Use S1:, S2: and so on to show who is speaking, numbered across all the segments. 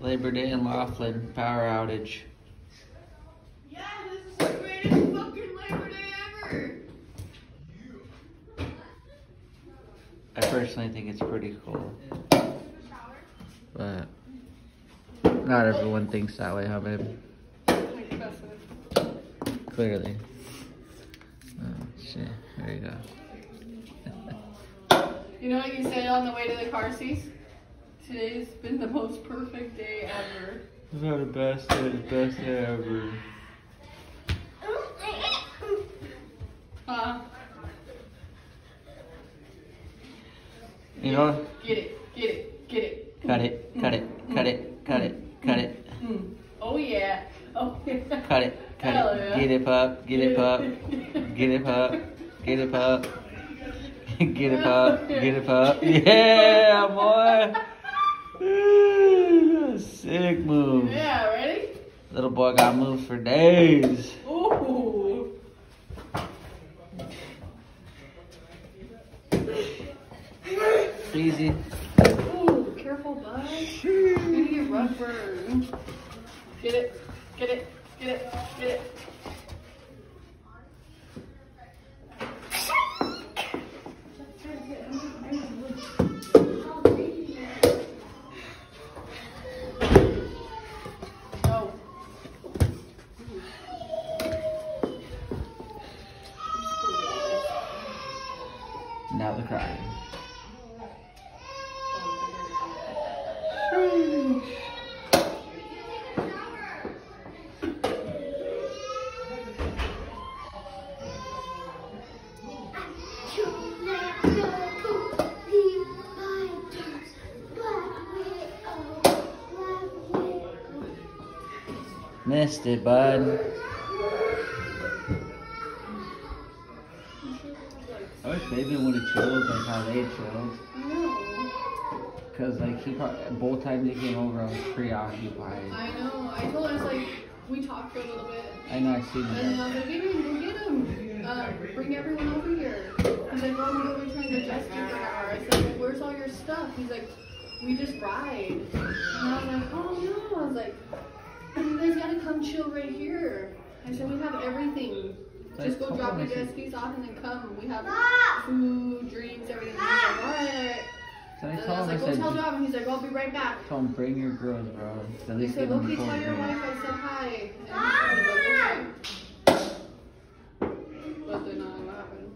S1: Labor Day in Laughlin, power outage.
S2: Yeah, this is the greatest fucking Labor Day ever.
S1: I personally think it's pretty cool. But not everyone thinks that way, huh, babe? Clearly. Oh, shit. There you go.
S2: You know what you said on the way to the car seats? Today's been the most perfect day ever.
S1: It's not the best day, the best day ever.
S2: Huh?
S1: You know?
S2: Get it, get it, get it.
S1: Cut it, cut it, mm, cut it, mm, cut it, mm, cut it,
S2: Mm. Oh yeah. Oh yeah.
S1: cut it, cut
S2: Hell
S1: it.
S2: yeah.
S1: Get it, pup, get it, pup. Get it, pup. Get it, pup. Get it, pup. Get it, pup. Yeah, boy. Sick move.
S2: Yeah, ready?
S1: Little boy got moves for days.
S2: Ooh.
S1: Easy.
S2: Ooh, careful, bud. You're gonna get rug burn. Get it, get it, get it,
S1: Now the crying. Missed it, bud. Baby would have chilled like how they chilled.
S2: No.
S1: Cause like he pro- both times he came over, I was preoccupied.
S2: I know. I told her, it's like, we talked for a little bit.
S1: I know I seen
S2: And then. I was like, Vivian, go get him. Uh, bring everyone over here. He's like, well, be trying to adjust you for an hour. I said, where's all your stuff? He's like, we just ride. And I was like, oh no. I was like, you guys gotta come chill right here. I said, we have everything. Just go drop your jet skis off and then come. We have food, drinks, everything. Like, alright, alright.
S1: So I
S2: And I was
S1: him,
S2: like, go
S1: said,
S2: tell Dom. And he's like, I'll be right back.
S1: told him bring your girls, bro. At
S2: He
S1: least
S2: said,
S1: give them
S2: Loki,
S1: full
S2: tell your
S1: drink.
S2: wife I said hi. And he like, okay. But then, uh, what happened?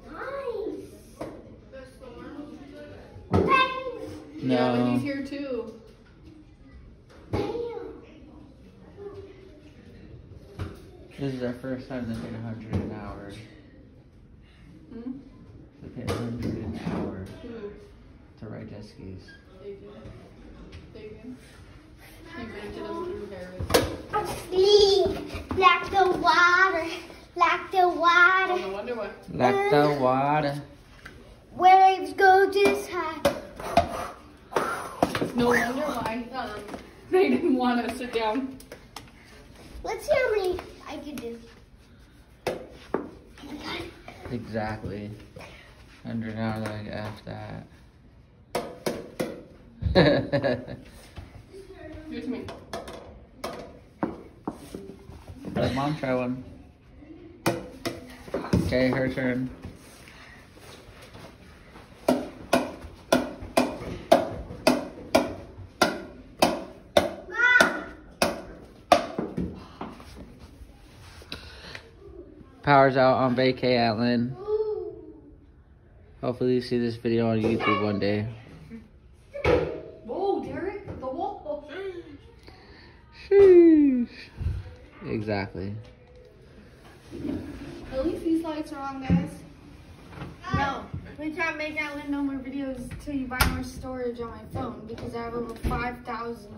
S2: Yeah, but he's here too.
S1: This is our first time they paid a hundred an hour.
S2: Hmm?
S1: They paid a hundred an hour
S2: Who?
S1: to ride jet skis.
S2: Dagan. Dagan. He rented us through Harrah's.
S3: Sleep like the water, like the
S2: Oh,
S3: water.
S2: no wonder why.
S1: Like the water.
S3: Waves go this high.
S2: No wonder why um, they didn't want us to sit down.
S3: Let's see how many I can do. Oh.
S1: Exactly. An hour, like F that.
S2: Give it to me.
S1: Let mom try one. Okay, her turn. Power's out on vacay, Atlin. Hopefully you see this video on YouTube one day.
S2: Whoa, Derek, the wall.
S1: Sheesh. Exactly.
S2: At least these lights are on, guys.
S4: No, we can't make out no more videos until you buy more storage on my phone because I have over 5,000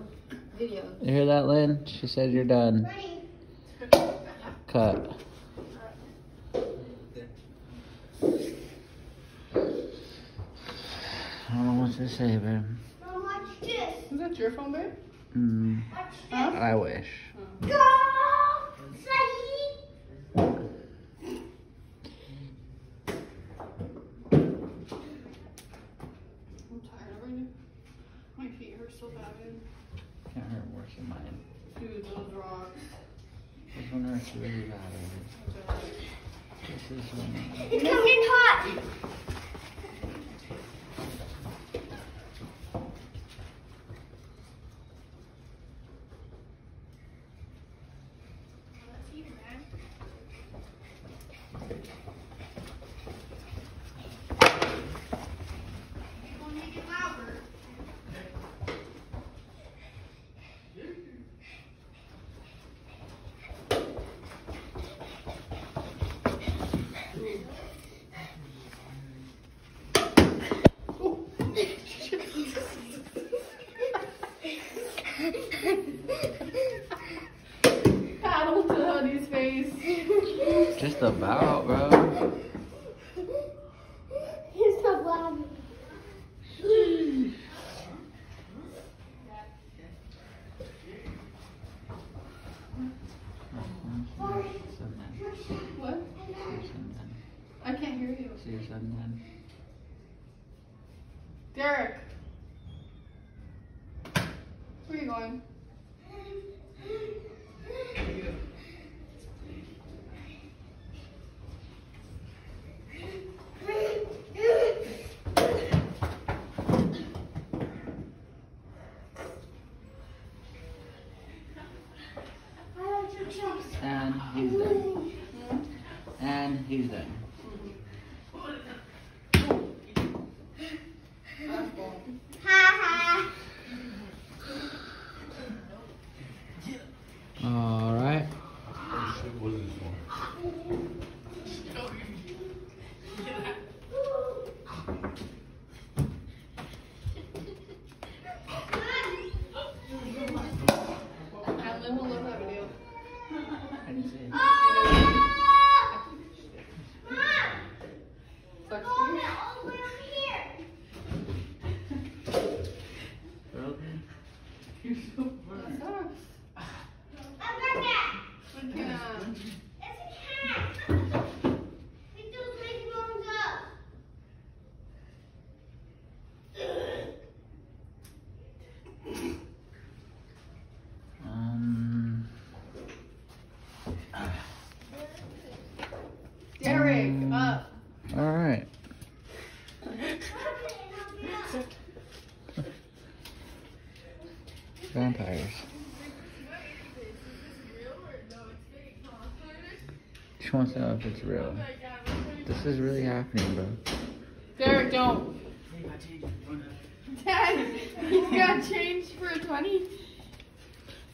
S4: videos.
S1: You hear that, Lynn? She said you're done. Cut. I don't know what to say, babe.
S3: Mom, watch this.
S2: Is that your phone, babe?
S1: Mm,
S3: Watch
S2: Huh?
S1: I wish.
S3: Go! Say.
S2: I'm tired already. My feet hurt so bad.
S1: can't hurt worse than mine.
S2: Dude, those rocks.
S1: This one hurts really bad. Already. This is one.
S3: It's coming hot.
S2: Paddle to Honey's face.
S1: Just about, bro.
S3: He's so loud.
S2: What? I can't hear you.
S1: See your son then?
S2: Derek. Where are you going?
S1: And he's done. And he's done.
S3: Ha ha.
S1: Alright.
S2: And Lynn will love that video. Sucks for you. You're so funny. Sucks. We can't.
S1: Um,
S2: Derek, up.
S1: alright. Vampires. She wants to know if it's real. This is really happening, bro.
S2: Derek, don't. Dad, you got changed for a 20?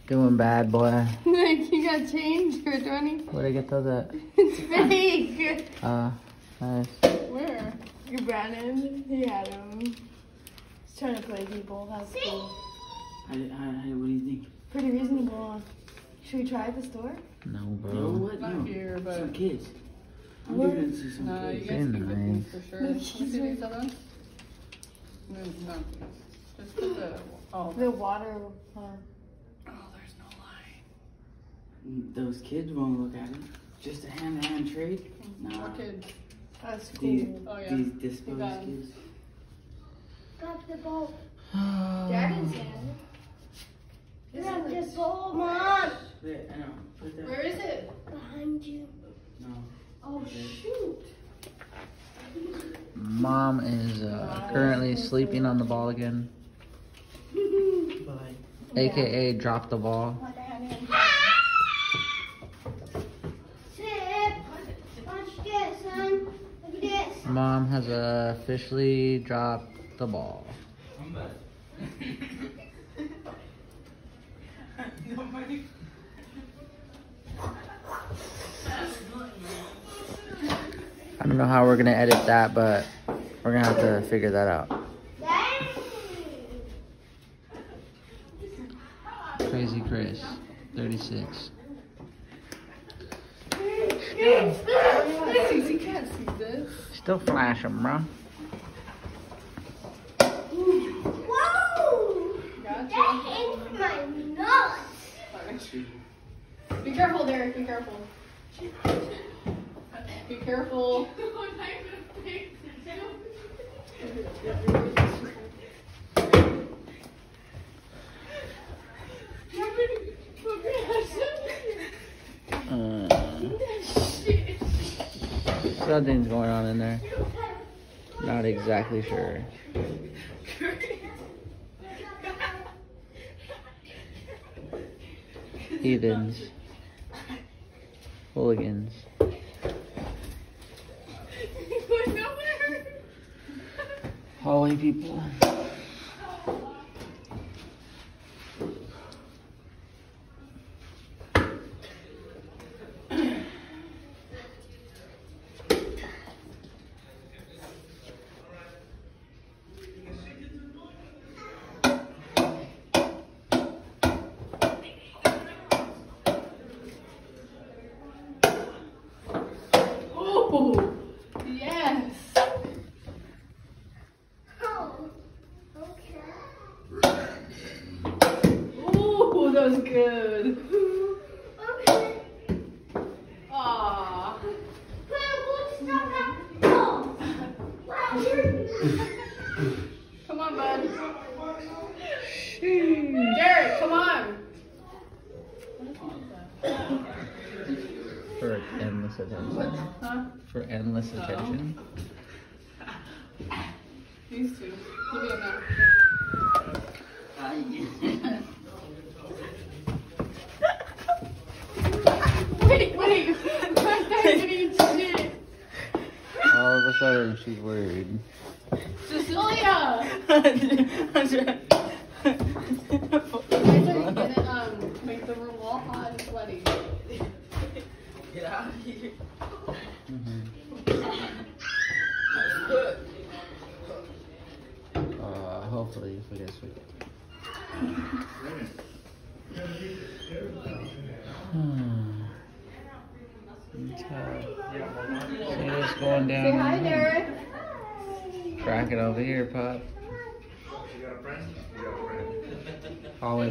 S1: Doing bad, boy.
S2: like, you got changed for a 20?
S1: Where'd I get those at?
S2: It's fake.
S1: Uh, nice.
S2: Where? Your Brandon, he had him. He's trying to play people. That's cool.
S5: How, how, how, what do you think?
S2: Pretty reasonable. Should we try at the store?
S1: No,
S5: No,
S1: bro.
S5: what?
S2: Not
S5: No.
S2: here, but-
S5: Some kids. I'm
S2: Where?
S5: giving it to some
S2: No, you guys
S1: Very
S2: keep looking
S1: nice.
S2: for sure.
S4: No,
S2: Let me see
S4: she's
S2: these other ones. No, no. Just put the. Oh.
S4: The water. Uh,
S2: Oh, there's no line.
S5: Mm, Those kids won't look at it. Just a hand-to-hand trade? Nah.
S2: More kids.
S4: that's
S5: These,
S4: cool.
S2: Oh, yeah.
S5: these
S2: You
S5: disposed
S2: got 'em.
S5: kids.
S3: Got the bowl.
S4: Dad didn't say anything.
S3: Grab the bowl, Mom.
S5: Yeah, I know. Put that.
S2: Where is it?
S3: Behind you.
S5: No.
S2: Oh, shoot.
S1: Mom is uh, currently sleeping on the ball again, aka drop the ball.
S3: Sip. Watch this, son. Look at this.
S1: Mom has officially dropped the ball. I don't know how we're gonna edit that, but we're gonna have to figure that out. Crazy Chris, 36.
S2: Susie can't see this.
S1: Still flashing, bro.
S3: Whoa. That
S2: Gotcha.
S3: hit my nuts.
S2: Be careful, Derek. Be careful. Be careful.
S1: Something's going on in there. Not exactly sure. Heathens. Hooligans. Hallway people.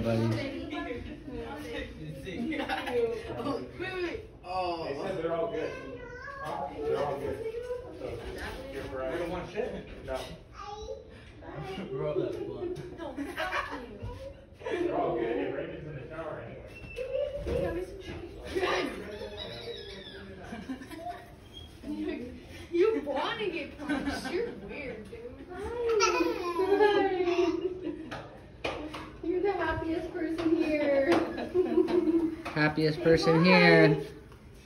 S1: Buddies.
S5: Oh.
S6: They said they're all good. They're all good. So, you're right. We don't want shit? No.
S4: You want to get punched? You're weird, dude.
S2: You're the happiest person here.
S1: Happiest person here.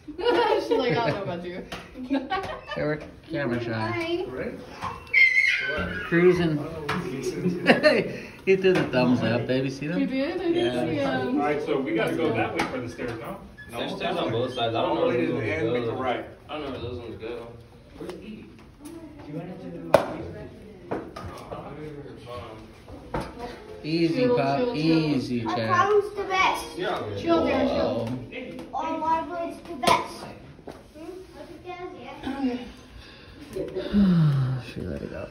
S2: She's like, I don't know about you.
S1: They were camera shy.
S2: Hi.
S1: Cruising. he threw the thumbs up, baby. See
S2: You
S1: them?
S2: did? I didn't see
S6: All
S2: him.
S6: right, so we gotta go that way for the stairs, no?
S7: There's stairs on both sides. I don't know
S6: the
S7: where those ones
S6: end, make
S7: go.
S6: a right.
S7: I don't know where those ones go.
S1: Easy,
S2: Chill,
S1: Pop.
S2: chill, chill.
S1: Easy,
S3: I
S1: chat.
S3: promise the best.
S7: You're all good.
S2: Chill, Derek, chill.
S1: Oh.
S3: All my words the best. Hmm? Look at that,
S1: she let it go.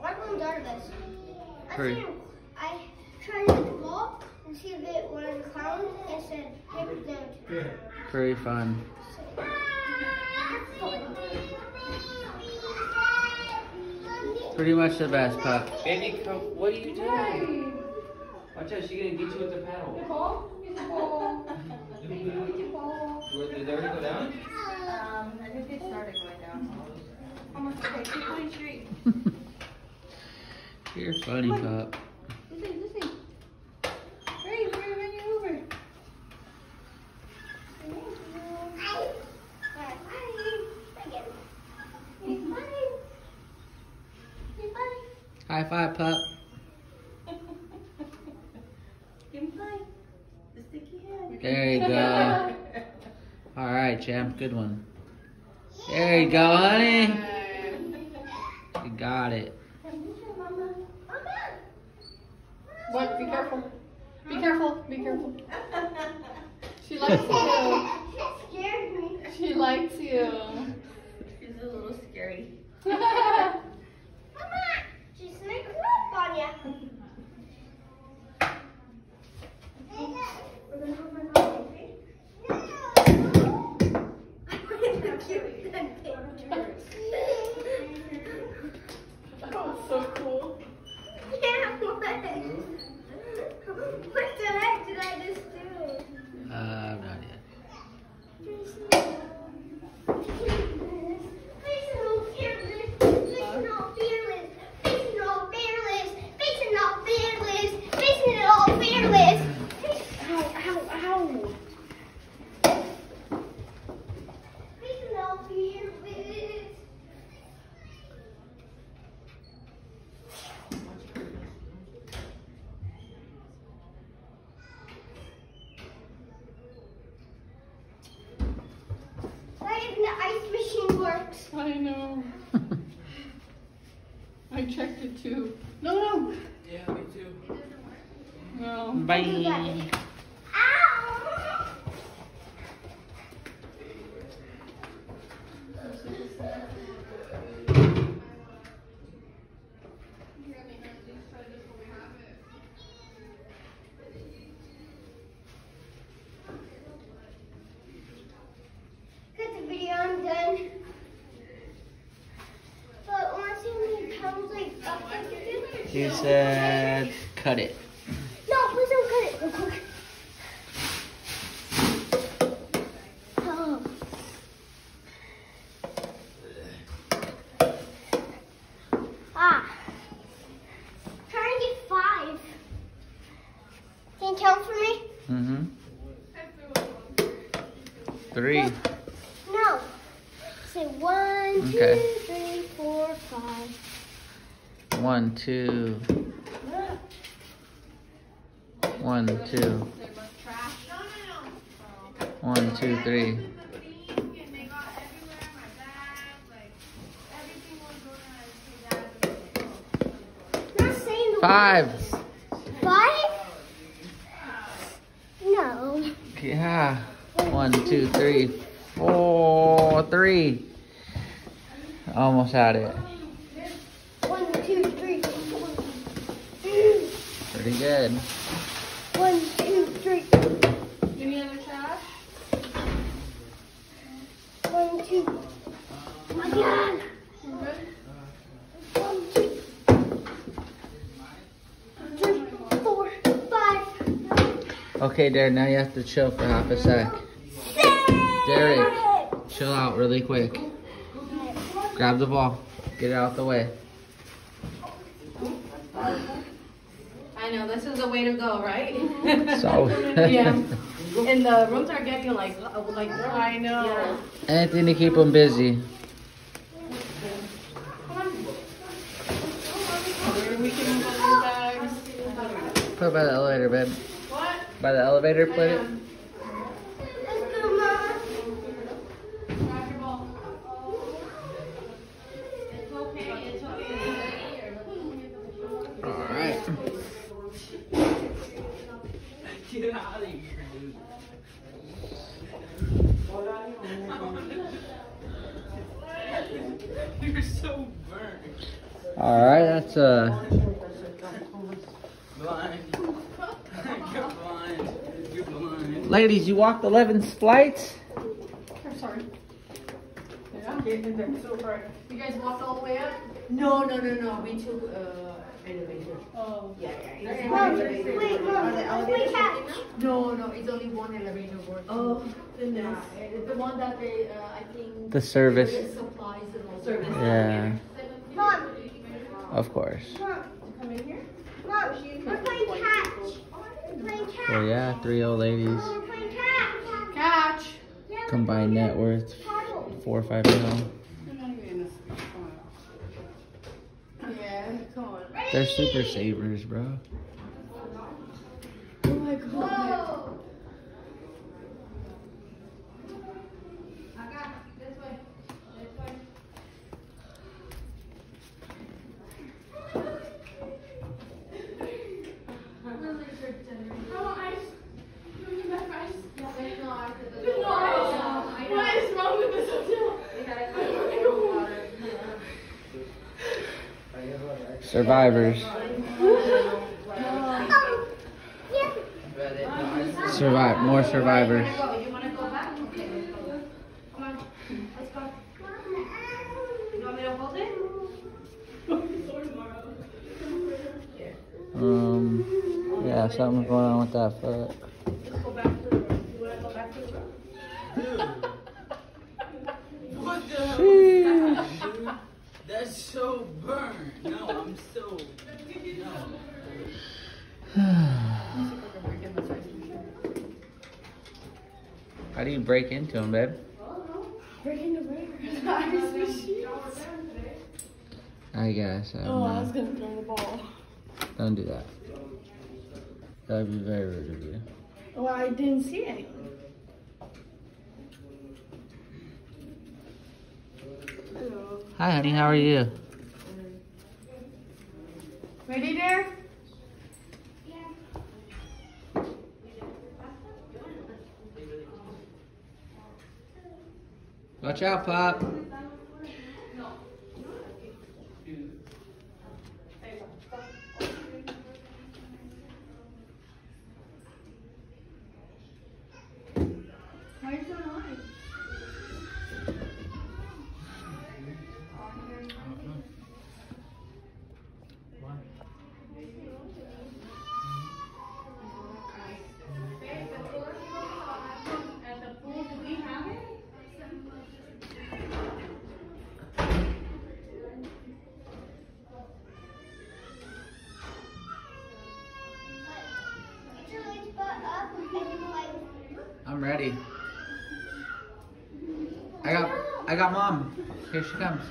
S3: My are the best. I
S1: Hurry.
S3: I tried to hit the ball and see if it one of the clowns and said, hey, put them two.
S1: Very fun. Pretty much the best, Pop.
S7: Baby, come. What are you doing? Watch out, she gonna get you with the paddle.
S2: Nicole? Nicole?
S7: Where, did they already go down?
S4: Um, I think they started going down. Almost okay. Keep going straight.
S1: You're funny, Pop.
S2: Listen, listen. Hurry, we're running over.
S1: High five, Pop. There you go. All right, champ. Good one. There you go, honey. You got it.
S2: What? Be careful. Be careful. Be careful. She likes you.
S3: scared me.
S2: She likes you.
S4: She's a little scary.
S3: Did I do?
S1: Uh, not yet.
S2: I checked it too. No, no,
S5: Yeah, me too.
S2: no.
S1: Bye.
S3: Ow! Cut the video, I'm done. But I want to see how many pounds like up I
S1: You said cut it.
S3: No, please don't cut it. Real quick. Oh. Ah. Trying to get five. Can you count for me?
S1: Mm-hmm. Three.
S3: No. Say one, two,
S1: Okay.
S3: three, four, five.
S1: One, two. One, two. One, two, three.
S3: Not saying the
S1: Five.
S3: Five? No.
S1: Yeah. One, two, three, four, three. Almost had it.
S3: One, two, three, four.
S1: Pretty good.
S3: One, two, three.
S2: Any other trash?
S3: One, two. Again.
S2: We're?
S3: One, two. Three, four, five.
S1: Okay, Derek, now you have to chill for half a sec. Derek. Chill out really quick. Grab the ball. Get it out the way.
S8: I know, this is the way to go, right?
S1: So.
S8: Yeah. And the rooms are getting like, uh, like.
S2: I know.
S8: Yeah.
S1: Anything to keep them busy.
S2: Where we can put your bags.
S1: Put it by the elevator, babe.
S2: What?
S1: By the elevator, put it.
S3: Let's go, Mom.
S2: Grab your ball.
S1: Alright.
S5: Get out of here, dude. You're so burnt.
S1: Alright, that's uh
S5: Blind. You're blind. You're blind.
S1: ladies, you walked eleven flights?
S2: I'm sorry. Yeah. You guys walked all the way up?
S8: No, no, no, no, we took, uh, elevator.
S2: Oh.
S8: Yeah, yeah. it's
S3: Mom, wait,
S8: elevator.
S3: Mom. Let's play.
S8: No, no, it's only one elevator working.
S2: Oh, goodness.
S8: Yeah, the one that they, uh, I think.
S1: The service.
S8: Supplies and all. Service.
S1: Yeah,
S3: Mom,
S1: of course.
S3: Mom.
S2: Come in here?
S3: Mom, we're playing catch. We're playing catch.
S1: So yeah, three old ladies.
S3: We're catch.
S2: Catch.
S1: Combined net worth four or five mil.
S2: Yeah, come on.
S1: They're super savers, bro.
S2: Oh my god.
S3: Whoa.
S2: What is wrong with this hotel?
S1: Survivors.
S3: Oh, yeah.
S1: Survive. More survivors.
S8: You wanna go back? Okay. Come on, let's go. You want me to hold it?
S1: Um. Yeah, something's going on with that foot.
S8: Let's go back to the room. You wanna go back to the room?
S5: What the hell is that, dude? That's so burnt. No, I'm so. No.
S1: How break into them, babe? I guess. I don't
S2: Oh, I was gonna throw the ball.
S1: Don't do that. That'd be very rude of you.
S2: Well, I didn't see anyone.
S1: Hi, honey. How are you?
S8: Ready there?
S1: Watch out, Pop. I got mom. Here she comes.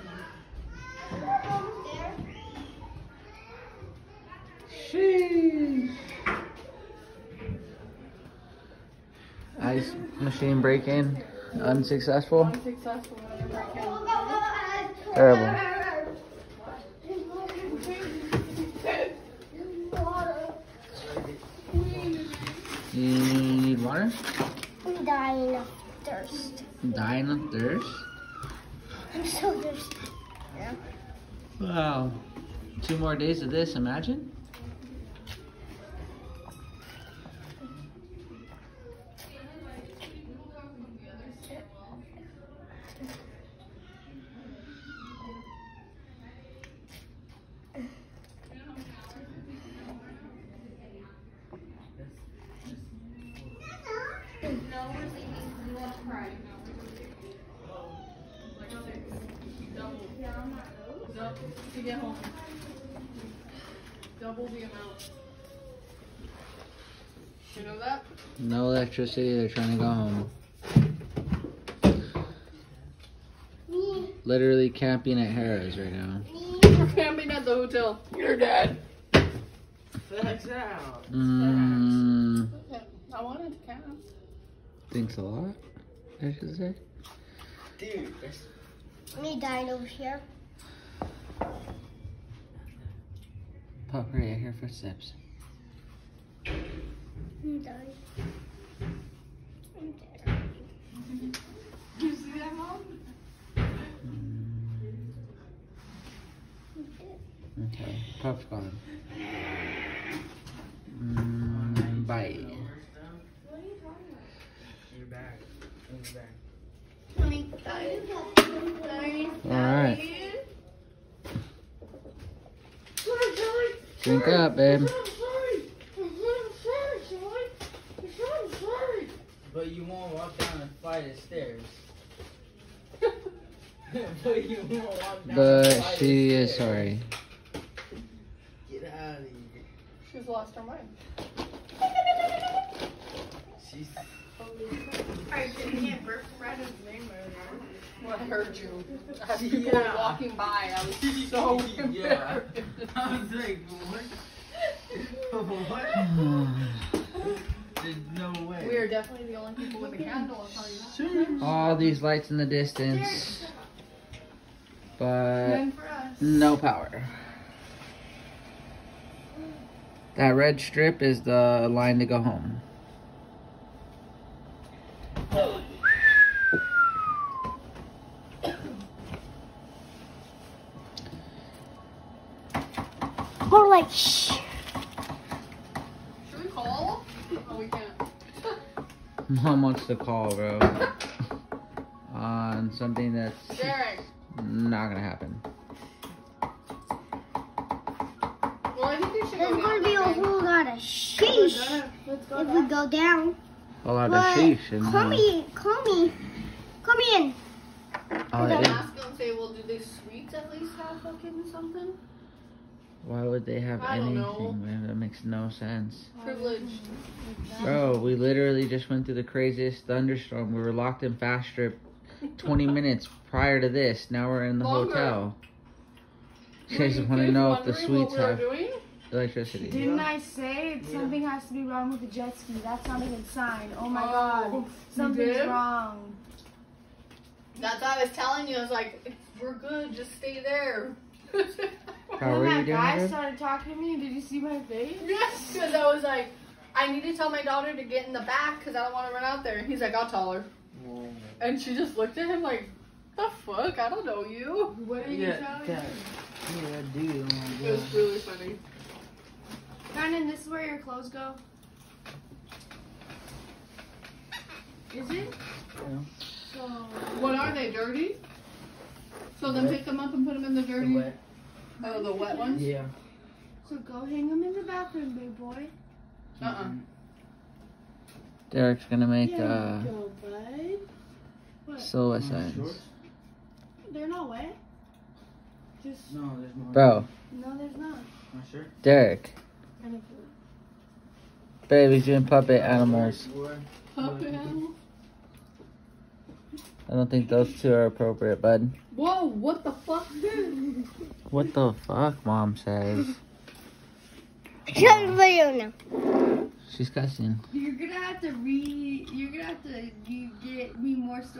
S1: Sheesh. Ice machine break in. Unsuccessful.
S2: Unsuccessful when I break in.
S1: Terrible. You need water?
S3: I'm dying of thirst.
S1: Dying of thirst?
S3: So thirsty.
S1: Wow. Two more days of this, imagine?
S2: Double to get home. Double the amount. You know that?
S1: No electricity, they're trying to go home.
S3: Me,
S1: Literally camping at Harrah's right now.
S2: We're camping at the hotel. You're dead.
S5: Flex out.
S1: Mmm.
S2: I wanted to camp.
S1: Thanks a lot, I should say.
S5: Dude, that's
S3: Me dying over here.
S1: Pop, right, I hear footsteps.
S3: I'm dying. I'm dead.
S2: You see that, mom?
S1: Okay, Pop's gone. Mm, bye.
S5: you're back. You're back.
S1: Alright. Drink up, babe.
S5: But you won't walk down a flight of stairs. but you won't walk down a
S1: But
S5: flight
S1: she
S5: of
S1: is
S5: stairs.
S1: sorry.
S5: Get out of here.
S2: She's lost her mind.
S5: She's.
S4: Alright, so you can't burp Brad's name earlier.
S2: Well, I heard you. As people were walking by, I was so
S5: Yeah.
S2: embarrassed.
S5: I was like, what? what? There's no way.
S2: We are definitely the only people with a candle, I'll tell you that.
S1: All these lights in the distance. But
S2: None for us.
S1: no power. That red strip is the line to go home.
S3: like shh.
S2: Should we call? Oh, we can't.
S1: Mom wants to call, bro. On something that's
S2: Derek.
S1: not gonna happen.
S2: Well, I think we should
S3: There's
S2: go
S3: gonna be a whole lot of sheesh if we go down.
S1: A lot of
S3: But
S1: sheesh and
S3: call
S1: uh,
S3: me, call me, call me in.
S1: oh,
S2: Then
S1: it-
S2: ask them, say, well, do these sweets at least have fucking something?
S1: Why would they have
S2: I don't
S1: anything?
S2: know.
S1: Man, that makes no sense.
S2: Privilege.
S1: Bro, we literally just went through the craziest thunderstorm. We were locked in fast strip 20 minutes prior to this. Now we're in the
S2: Longer.
S1: hotel. You
S2: Were
S1: guys want to know if the suites have
S2: doing?
S1: electricity.
S4: Didn't I say something has to be wrong with the jet ski? That's not a good sign. Oh my
S2: Oh,
S4: god. Something's
S2: did?
S4: wrong.
S2: That's what I was telling you. I was like, we're good. Just stay there.
S1: How
S4: when that guy
S1: babe?
S4: started talking to me, did you see my face?
S2: Yes, because I was like, I need to tell my daughter to get in the back because I don't want to run out there. And he's like, I'll tell her. And she just looked at him like, the fuck? I don't know you.
S4: What are you
S5: Yeah,
S4: telling
S5: that,
S4: me?
S5: yeah, dude. Oh
S2: It was really funny.
S4: Brandon, this is where your clothes go. Is it?
S5: Yeah.
S4: So
S2: What are they, dirty? So then pick them up and put them in the dirty.
S5: wet.
S2: Oh, the wet ones?
S5: Yeah.
S4: so go hang them in the bathroom, big boy.
S2: Uh-uh.
S1: Derek's gonna make
S4: There
S1: uh,
S4: you go, bud. What?
S1: silhouette signs.
S5: shorts?
S4: They're not wet. Just
S5: No, there's more.
S1: Bro,
S4: no, there's not.
S5: My shirt.
S1: Derek,
S4: Kind of.
S1: babe, he's doing puppet animals.
S5: What?
S2: Puppy animal.
S1: I don't think those two are appropriate, bud.
S2: Whoa, what the fuck?
S1: What the fuck, mom says?
S3: Show the video now.
S1: She's cussing.
S4: You're gonna have to re. You're gonna have to you get me more stories.